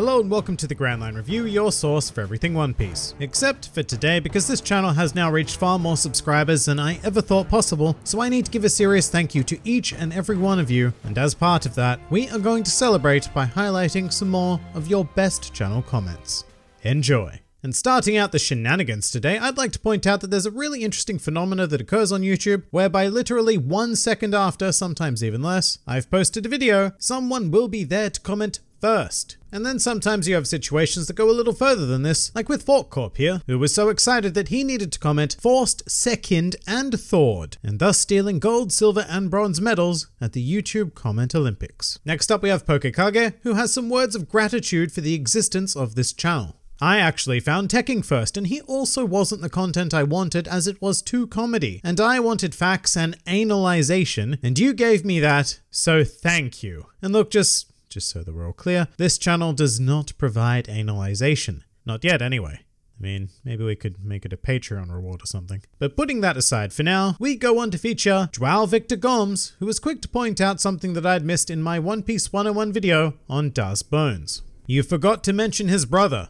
Hello and welcome to the Grand Line Review, your source for everything One Piece. Except for today, because this channel has now reached far more subscribers than I ever thought possible, so I need to give a serious thank you to each and every one of you, and as part of that, we are going to celebrate by highlighting some more of your best channel comments. Enjoy! And starting out the shenanigans today, I'd like to point out that there's a really interesting phenomena that occurs on YouTube whereby literally one second after, sometimes even less, I've posted a video, someone will be there to comment first. And then sometimes you have situations that go a little further than this, like with Fork Corp here, who was so excited that he needed to comment forced, second, and third, and thus stealing gold, silver, and bronze medals at the YouTube Comment Olympics. Next up we have Pokekage, who has some words of gratitude for the existence of this channel. I actually found Tekking first, and he also wasn't the content I wanted as it was too comedy, and I wanted facts and analyzation, and you gave me that, so thank you. And look, just just so that we're all clear, this channel does not provide analyzation. Not yet, anyway. I mean, maybe we could make it a Patreon reward or something. But putting that aside for now, we go on to feature Joao Victor Gomes, who was quick to point out something that I'd missed in my One Piece 101 video on Das Bones. You forgot to mention his brother,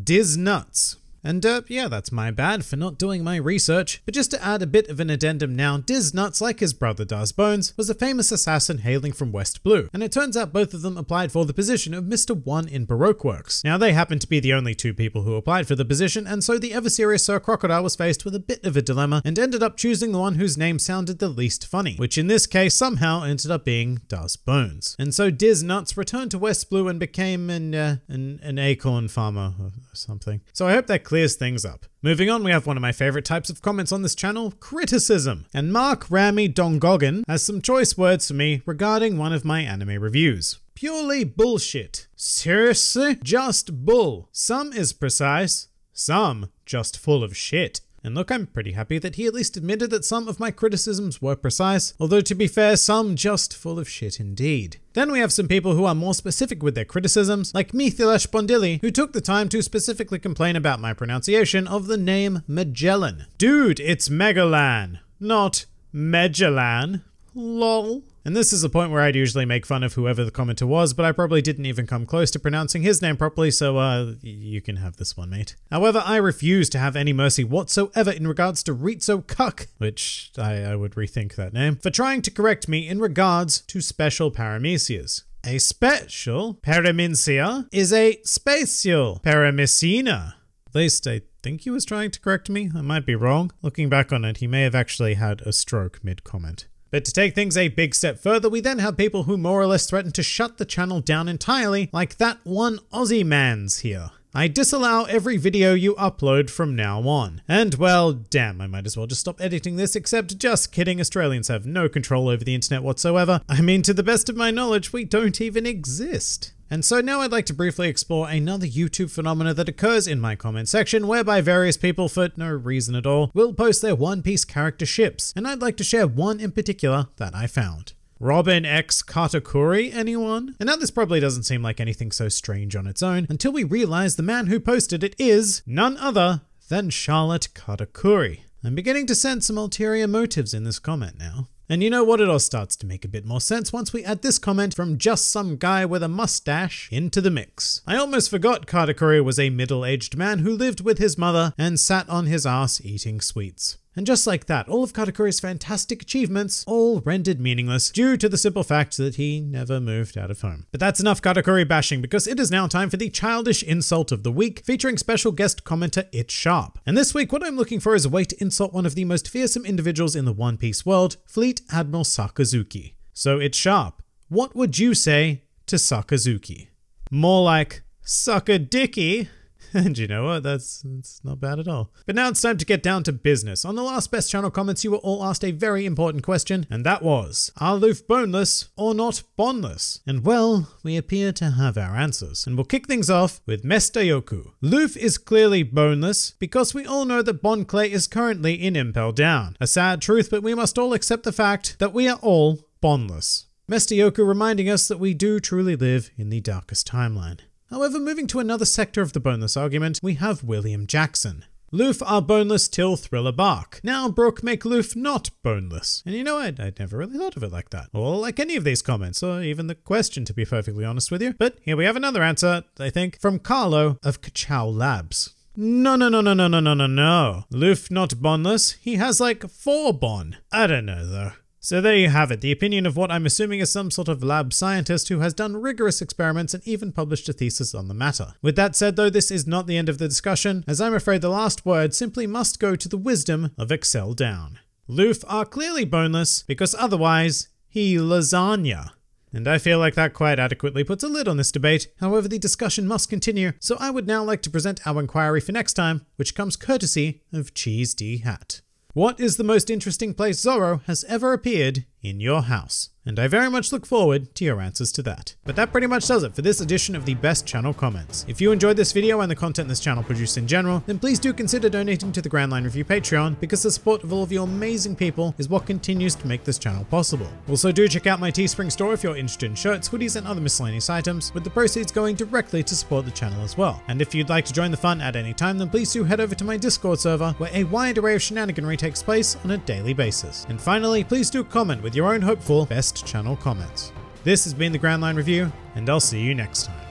Diz Nuts. And uh, yeah, that's my bad for not doing my research. But just to add a bit of an addendum now, Diz Nuts, like his brother Das Bones, was a famous assassin hailing from West Blue, and it turns out both of them applied for the position of Mr. One in Baroque Works. Now they happen to be the only two people who applied for the position, and so the ever-serious Sir Crocodile was faced with a bit of a dilemma and ended up choosing the one whose name sounded the least funny, which in this case somehow ended up being Das Bones. And so Diz Nuts returned to West Blue and became an, uh, an, an acorn farmer or something. So I hope that clears things up. Moving on, we have one of my favorite types of comments on this channel, criticism. And Mark Rami Dongogan has some choice words for me regarding one of my anime reviews. Purely bullshit. Seriously? Just bull. Some is precise, some just full of shit. And look, I'm pretty happy that he at least admitted that some of my criticisms were precise, although to be fair, some just full of shit indeed. Then we have some people who are more specific with their criticisms, like Mithilesh Bondili, who took the time to specifically complain about my pronunciation of the name Magellan. Dude, it's Megalan, not Magellan. Lol. And this is the point where I'd usually make fun of whoever the commenter was, but I probably didn't even come close to pronouncing his name properly, so uh, you can have this one, mate. However, I refuse to have any mercy whatsoever in regards to Ritzo Cuck, which I, I would rethink that name, for trying to correct me in regards to special paramecias. A special paramecia is a special paramecina. At least I think he was trying to correct me. I might be wrong. Looking back on it, he may have actually had a stroke mid-comment. But to take things a big step further, we then have people who more or less threaten to shut the channel down entirely, like that one Aussie man's here. I disallow every video you upload from now on. And well, damn, I might as well just stop editing this, except just kidding, Australians have no control over the internet whatsoever. I mean, to the best of my knowledge, we don't even exist. And so now I'd like to briefly explore another YouTube phenomena that occurs in my comment section whereby various people, for no reason at all, will post their One Piece character ships, and I'd like to share one in particular that I found. Robin X Katakuri, anyone? And now this probably doesn't seem like anything so strange on its own until we realize the man who posted it is none other than Charlotte Katakuri. I'm beginning to sense some ulterior motives in this comment now. And you know what? It all starts to make a bit more sense once we add this comment from just some guy with a mustache into the mix. I almost forgot Katakuri was a middle-aged man who lived with his mother and sat on his ass eating sweets. And just like that, all of Katakuri's fantastic achievements all rendered meaningless due to the simple fact that he never moved out of home. But that's enough Katakuri bashing because it is now time for the childish insult of the week featuring special guest commenter It Sharp. And this week what I'm looking for is a way to insult one of the most fearsome individuals in the One Piece world, Fleet Admiral Sakazuki. So It Sharp, what would you say to Sakazuki? More like, suck a dicky. and you know what? That's, that's not bad at all. But now it's time to get down to business. On the last Best Channel comments, you were all asked a very important question, and that was, are Luffy boneless or not boneless? And well, we appear to have our answers. And we'll kick things off with Mestayoku. Luffy is clearly boneless because we all know that Bon Clay is currently in Impel Down. A sad truth, but we must all accept the fact that we are all boneless. Mestayoku reminding us that we do truly live in the darkest timeline. However, moving to another sector of the boneless argument, we have William Jackson. Loof are boneless till Thriller bark. Now Brook make Loof not boneless. And you know, I'd, I'd never really thought of it like that. Or like any of these comments, or even the question, to be perfectly honest with you. But here we have another answer, I think, from Carlo of Kachow Labs. No, no, no, no, no, no, no, no, no. Loof not boneless. He has like four bon. I don't know though. So there you have it, the opinion of what I'm assuming is some sort of lab scientist who has done rigorous experiments and even published a thesis on the matter. With that said though, this is not the end of the discussion, as I'm afraid the last word simply must go to the wisdom of Excel Down. Loof are clearly boneless, because otherwise, he lasagna. And I feel like that quite adequately puts a lid on this debate. However, the discussion must continue, so I would now like to present our inquiry for next time, which comes courtesy of Cheese D Hat. What is the most interesting place Zoro has ever appeared in your house? And I very much look forward to your answers to that. But that pretty much does it for this edition of the Best Channel Comments. If you enjoyed this video and the content this channel produces in general, then please do consider donating to the Grand Line Review Patreon because the support of all of you amazing people is what continues to make this channel possible. Also do check out my Teespring store if you're interested in shirts, hoodies, and other miscellaneous items, with the proceeds going directly to support the channel as well. And if you'd like to join the fun at any time, then please do head over to my Discord server where a wide array of shenaniganry takes place on a daily basis. And finally, please do comment with your own hopeful Best Channel Comments. This has been the Grand Line Review, and I'll see you next time.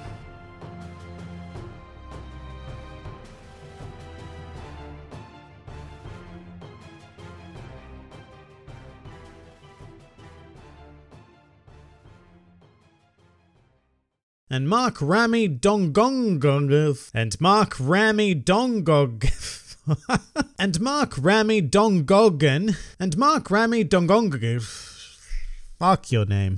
and Mark Rami Dongong and Mark Rami Dongog and Mark Rami Dongogan and Mark Rami Dongong Fuck your name.